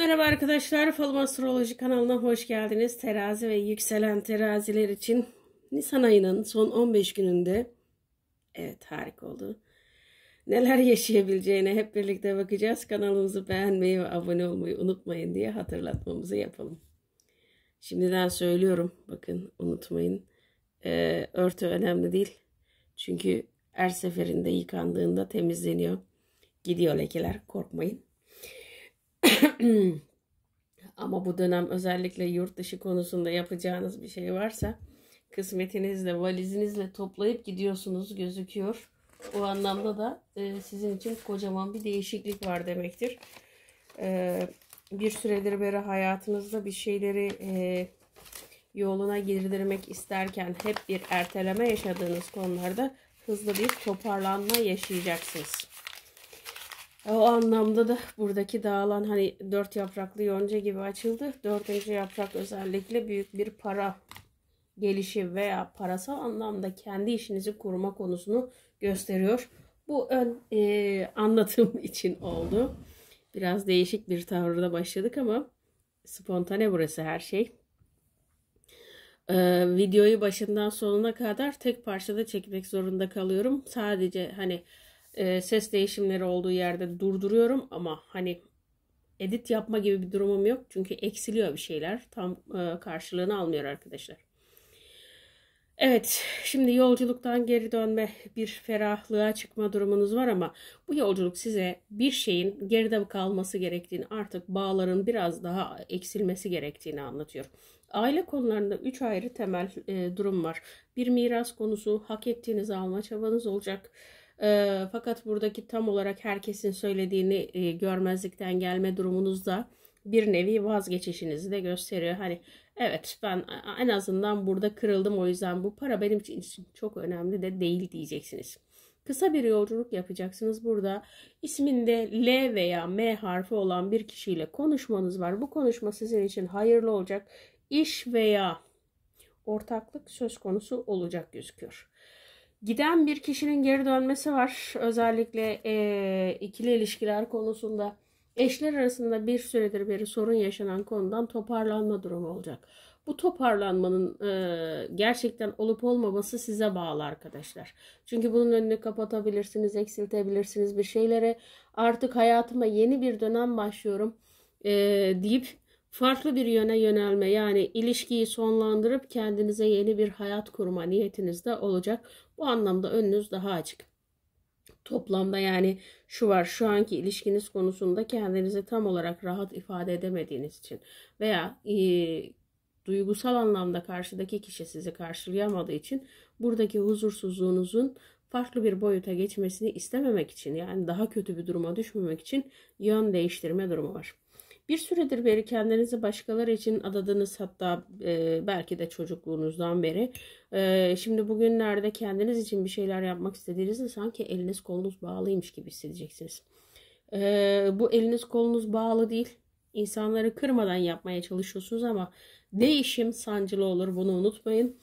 Merhaba arkadaşlar, Falım Astroloji kanalına hoş geldiniz. Terazi ve yükselen teraziler için Nisan ayının son 15 gününde evet harika oldu. Neler yaşayabileceğine hep birlikte bakacağız. Kanalımızı beğenmeyi ve abone olmayı unutmayın diye hatırlatmamızı yapalım. Şimdiden söylüyorum bakın unutmayın. Ee, örtü önemli değil. Çünkü her seferinde yıkandığında temizleniyor. Gidiyor lekeler korkmayın. Ama bu dönem özellikle yurt dışı konusunda yapacağınız bir şey varsa kısmetinizle, valizinizle toplayıp gidiyorsunuz gözüküyor. O anlamda da e, sizin için kocaman bir değişiklik var demektir. E, bir süredir beri hayatınızda bir şeyleri e, yoluna girdirmek isterken hep bir erteleme yaşadığınız konularda hızlı bir toparlanma yaşayacaksınız. O anlamda da buradaki dağılan hani dört yapraklı yonca gibi açıldı. Dördüncü yaprak özellikle büyük bir para gelişi veya parasal anlamda kendi işinizi kurma konusunu gösteriyor. Bu ön e, anlatım için oldu. Biraz değişik bir tavırda başladık ama spontane burası her şey. Ee, videoyu başından sonuna kadar tek parçada çekmek zorunda kalıyorum. Sadece hani e, ses değişimleri olduğu yerde durduruyorum ama hani edit yapma gibi bir durumum yok. Çünkü eksiliyor bir şeyler. Tam e, karşılığını almıyor arkadaşlar. Evet, şimdi yolculuktan geri dönme, bir ferahlığa çıkma durumunuz var ama bu yolculuk size bir şeyin geride kalması gerektiğini, artık bağların biraz daha eksilmesi gerektiğini anlatıyor. Aile konularında üç ayrı temel e, durum var. Bir miras konusu, hak ettiğinizi alma çabanız olacak. E, fakat buradaki tam olarak herkesin söylediğini e, görmezlikten gelme durumunuzda bir nevi vazgeçişinizi de gösteriyor. Hani evet ben en azından burada kırıldım o yüzden bu para benim için çok önemli de değil diyeceksiniz. Kısa bir yolculuk yapacaksınız. Burada isminde L veya M harfi olan bir kişiyle konuşmanız var. Bu konuşma sizin için hayırlı olacak. İş veya ortaklık söz konusu olacak gözüküyor. Giden bir kişinin geri dönmesi var. Özellikle e, ikili ilişkiler konusunda eşler arasında bir süredir beri sorun yaşanan konudan toparlanma durumu olacak. Bu toparlanmanın e, gerçekten olup olmaması size bağlı arkadaşlar. Çünkü bunun önünü kapatabilirsiniz, eksiltebilirsiniz bir şeylere. Artık hayatıma yeni bir dönem başlıyorum e, deyip farklı bir yöne yönelme yani ilişkiyi sonlandırıp kendinize yeni bir hayat kurma niyetiniz de olacak. Bu anlamda önünüz daha açık. Toplamda yani şu var şu anki ilişkiniz konusunda kendinizi tam olarak rahat ifade edemediğiniz için veya e, duygusal anlamda karşıdaki kişi sizi karşılayamadığı için buradaki huzursuzluğunuzun farklı bir boyuta geçmesini istememek için yani daha kötü bir duruma düşmemek için yön değiştirme durumu var. Bir süredir beri kendinizi başkaları için adadınız hatta e, belki de çocukluğunuzdan beri. E, şimdi bugünlerde kendiniz için bir şeyler yapmak istediğinizde sanki eliniz kolunuz bağlıymış gibi hissedeceksiniz. E, bu eliniz kolunuz bağlı değil. İnsanları kırmadan yapmaya çalışıyorsunuz ama değişim sancılı olur bunu unutmayın.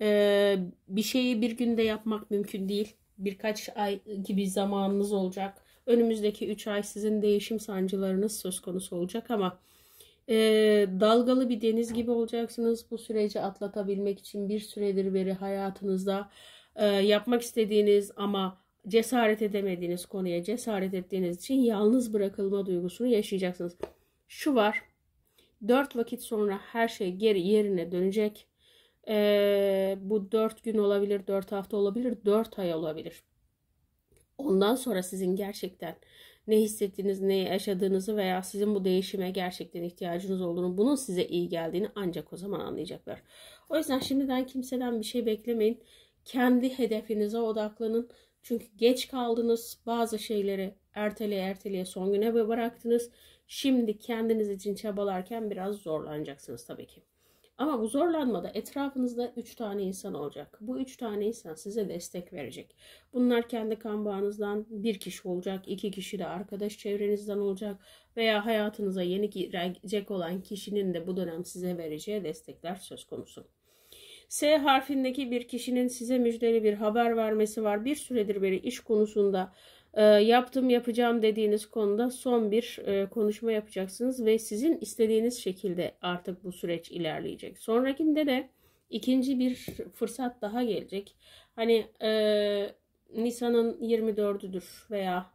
E, bir şeyi bir günde yapmak mümkün değil. Birkaç ay gibi zamanınız olacak Önümüzdeki 3 ay sizin değişim sancılarınız söz konusu olacak ama e, dalgalı bir deniz gibi olacaksınız. Bu süreci atlatabilmek için bir süredir beri hayatınızda e, yapmak istediğiniz ama cesaret edemediğiniz konuya cesaret ettiğiniz için yalnız bırakılma duygusunu yaşayacaksınız. Şu var. 4 vakit sonra her şey geri yerine dönecek. Ee, bu 4 gün olabilir, 4 hafta olabilir, 4 ay olabilir. Ondan sonra sizin gerçekten ne hissettiğiniz, ne yaşadığınızı veya sizin bu değişime gerçekten ihtiyacınız olduğunu, bunun size iyi geldiğini ancak o zaman anlayacaklar. O yüzden şimdiden kimseden bir şey beklemeyin. Kendi hedefinize odaklanın. Çünkü geç kaldınız. Bazı şeyleri erteleye erteleye son güne bıraktınız. Şimdi kendiniz için çabalarken biraz zorlanacaksınız tabii ki. Ama bu zorlanmada etrafınızda 3 tane insan olacak. Bu 3 tane insan size destek verecek. Bunlar kendi kan bağınızdan bir kişi olacak, iki kişi de arkadaş çevrenizden olacak veya hayatınıza yeni girecek olan kişinin de bu dönem size vereceği destekler söz konusu. S harfindeki bir kişinin size müjdeli bir haber vermesi var. Bir süredir beri iş konusunda e, yaptım yapacağım dediğiniz konuda son bir e, konuşma yapacaksınız ve sizin istediğiniz şekilde artık bu süreç ilerleyecek. Sonrakinde de ikinci bir fırsat daha gelecek. Hani e, Nisan'ın 24'üdür veya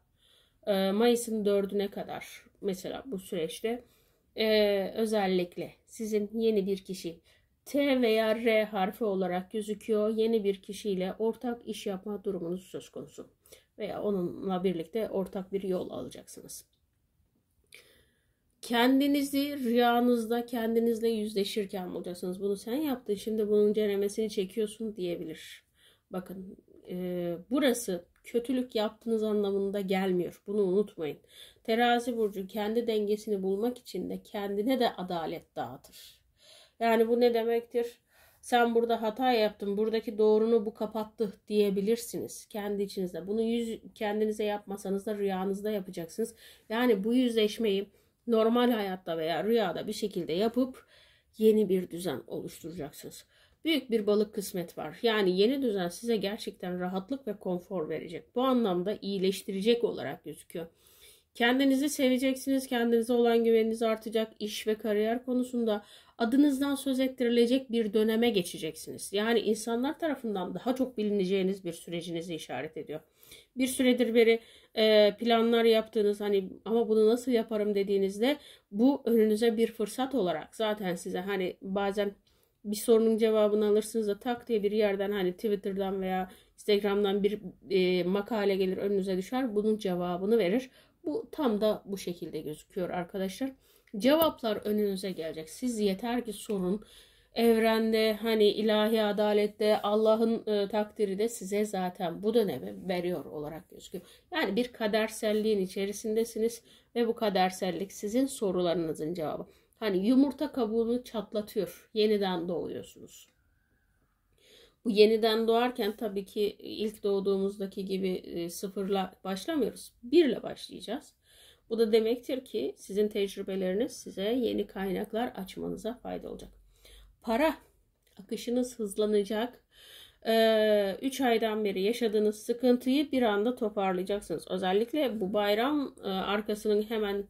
e, Mayıs'ın 4'üne kadar mesela bu süreçte özellikle sizin yeni bir kişi T veya R harfi olarak gözüküyor. Yeni bir kişiyle ortak iş yapma durumunuz söz konusu. Veya onunla birlikte ortak bir yol alacaksınız. Kendinizi rüyanızda kendinizle yüzleşirken bulacaksınız. Bunu sen yaptın şimdi bunun ceremesini çekiyorsun diyebilir. Bakın e, burası kötülük yaptığınız anlamında gelmiyor. Bunu unutmayın. Terazi burcu kendi dengesini bulmak için de kendine de adalet dağıtır. Yani bu ne demektir? Sen burada hata yaptın, buradaki doğrunu bu kapattı diyebilirsiniz kendi içinizde. Bunu yüz, kendinize yapmasanız da rüyanızda yapacaksınız. Yani bu yüzleşmeyi normal hayatta veya rüyada bir şekilde yapıp yeni bir düzen oluşturacaksınız. Büyük bir balık kısmet var. Yani yeni düzen size gerçekten rahatlık ve konfor verecek. Bu anlamda iyileştirecek olarak gözüküyor. Kendinizi seveceksiniz, kendinize olan güveniniz artacak, iş ve kariyer konusunda adınızdan söz ettirilecek bir döneme geçeceksiniz. Yani insanlar tarafından daha çok bilineceğiniz bir sürecinizi işaret ediyor. Bir süredir beri e, planlar yaptığınız hani ama bunu nasıl yaparım dediğinizde bu önünüze bir fırsat olarak zaten size hani bazen bir sorunun cevabını alırsınız da tak diye bir yerden hani Twitter'dan veya Instagram'dan bir e, makale gelir önünüze düşer. Bunun cevabını verir. Bu tam da bu şekilde gözüküyor arkadaşlar. Cevaplar önünüze gelecek. Siz yeter ki sorun evrende hani ilahi adalette Allah'ın e, takdiri de size zaten bu dönemi veriyor olarak gözüküyor. Yani bir kaderselliğin içerisindesiniz ve bu kadersellik sizin sorularınızın cevabı. Hani yumurta kabuğunu çatlatıyor. Yeniden doğuyorsunuz. Bu yeniden doğarken tabii ki ilk doğduğumuzdaki gibi e, sıfırla başlamıyoruz. Birle başlayacağız. Bu da demektir ki sizin tecrübeleriniz size yeni kaynaklar açmanıza fayda olacak. Para akışınız hızlanacak. 3 ee, aydan beri yaşadığınız sıkıntıyı bir anda toparlayacaksınız. Özellikle bu bayram e, arkasının hemen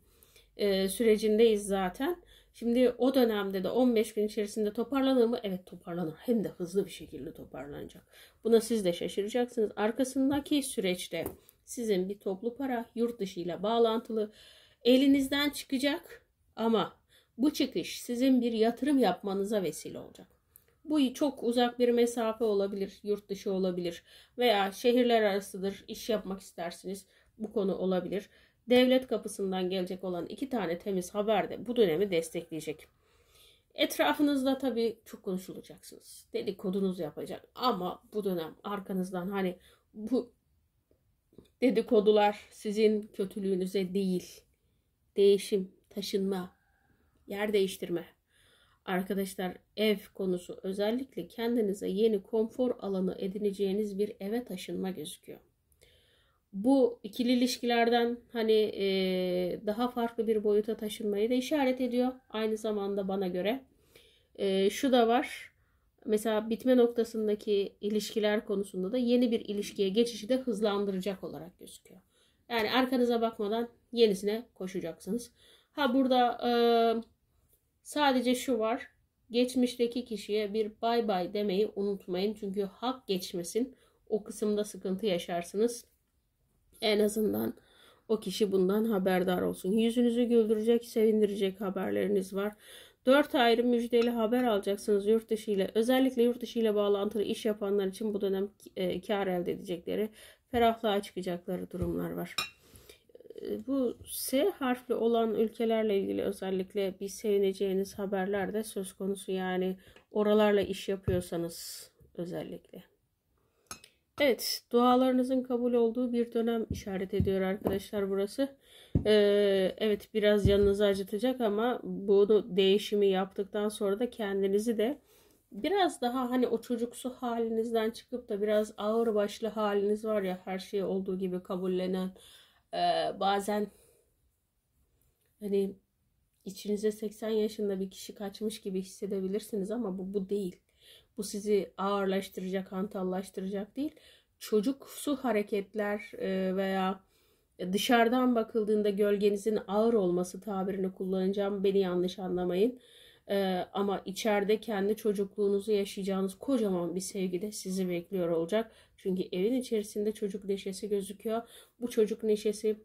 e, sürecindeyiz zaten. Şimdi o dönemde de 15 gün içerisinde toparlanır mı? Evet toparlanır. Hem de hızlı bir şekilde toparlanacak. Buna siz de şaşıracaksınız. Arkasındaki süreçte sizin bir toplu para yurt dışı ile bağlantılı elinizden çıkacak ama bu çıkış sizin bir yatırım yapmanıza vesile olacak. Bu çok uzak bir mesafe olabilir, yurt dışı olabilir veya şehirler arasıdır, iş yapmak istersiniz. Bu konu olabilir devlet kapısından gelecek olan iki tane temiz haber de bu dönemi destekleyecek. Etrafınızda tabii çok konuşulacaksınız. Dedikodunuz yapacak. Ama bu dönem arkanızdan hani bu dedikodular sizin kötülüğünüze değil. Değişim, taşınma, yer değiştirme. Arkadaşlar ev konusu özellikle kendinize yeni konfor alanı edineceğiniz bir eve taşınma gözüküyor bu ikili ilişkilerden hani e, daha farklı bir boyuta taşınmayı da işaret ediyor. Aynı zamanda bana göre e, şu da var. Mesela bitme noktasındaki ilişkiler konusunda da yeni bir ilişkiye geçişi de hızlandıracak olarak gözüküyor. Yani arkanıza bakmadan yenisine koşacaksınız. Ha burada e, sadece şu var. Geçmişteki kişiye bir bay bay demeyi unutmayın. Çünkü hak geçmesin. O kısımda sıkıntı yaşarsınız. En azından o kişi bundan haberdar olsun. Yüzünüzü güldürecek, sevindirecek haberleriniz var. Dört ayrı müjdeli haber alacaksınız yurt dışı ile. Özellikle yurt dışı ile bağlantılı iş yapanlar için bu dönem e, kar elde edecekleri, ferahlığa çıkacakları durumlar var. E, bu S harfli olan ülkelerle ilgili özellikle bir sevineceğiniz haberler de söz konusu. Yani oralarla iş yapıyorsanız özellikle. Evet, dualarınızın kabul olduğu bir dönem işaret ediyor arkadaşlar burası. Ee, evet biraz canınızı acıtacak ama bunu değişimi yaptıktan sonra da kendinizi de biraz daha hani o çocuksu halinizden çıkıp da biraz ağır başlı haliniz var ya her şeyi olduğu gibi kabullenen e, bazen hani içinize 80 yaşında bir kişi kaçmış gibi hissedebilirsiniz ama bu bu değil. Bu sizi ağırlaştıracak, hantallaştıracak değil. Çocuksu hareketler e, veya dışarıdan bakıldığında gölgenizin ağır olması tabirini kullanacağım. Beni yanlış anlamayın. Ee, ama içeride kendi çocukluğunuzu yaşayacağınız kocaman bir sevgi de sizi bekliyor olacak. Çünkü evin içerisinde çocuk neşesi gözüküyor. Bu çocuk neşesi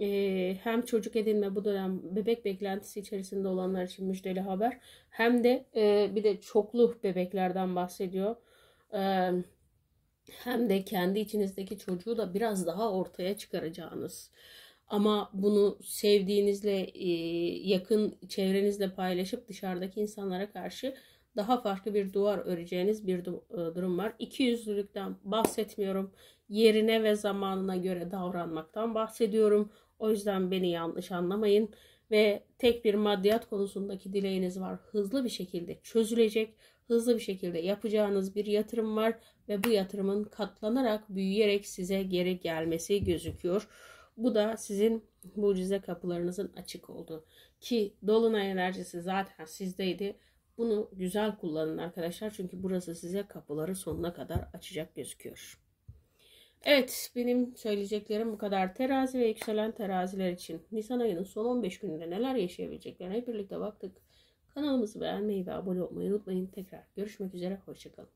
e, hem çocuk edinme bu dönem bebek beklentisi içerisinde olanlar için müjdeli haber. Hem de e, bir de çoklu bebeklerden bahsediyor. E, hem de kendi içinizdeki çocuğu da biraz daha ortaya çıkaracağınız. Ama bunu sevdiğinizle e, yakın çevrenizle paylaşıp dışarıdaki insanlara karşı daha farklı bir duvar öreceğiniz bir e, durum var. İki yüzlülükten bahsetmiyorum. Yerine ve zamanına göre davranmaktan bahsediyorum. O yüzden beni yanlış anlamayın. Ve tek bir maddiyat konusundaki dileğiniz var. Hızlı bir şekilde çözülecek. Hızlı bir şekilde yapacağınız bir yatırım var. Ve bu yatırımın katlanarak, büyüyerek size geri gelmesi gözüküyor. Bu da sizin mucize kapılarınızın açık olduğu. Ki dolunay enerjisi zaten sizdeydi. Bunu güzel kullanın arkadaşlar. Çünkü burası size kapıları sonuna kadar açacak gözüküyor. Evet benim söyleyeceklerim bu kadar. Terazi ve yükselen teraziler için Nisan ayının son 15 gününde neler yaşayabileceklerine hep birlikte baktık. Kanalımızı beğenmeyi ve abone olmayı unutmayın. Tekrar görüşmek üzere. Hoşçakalın.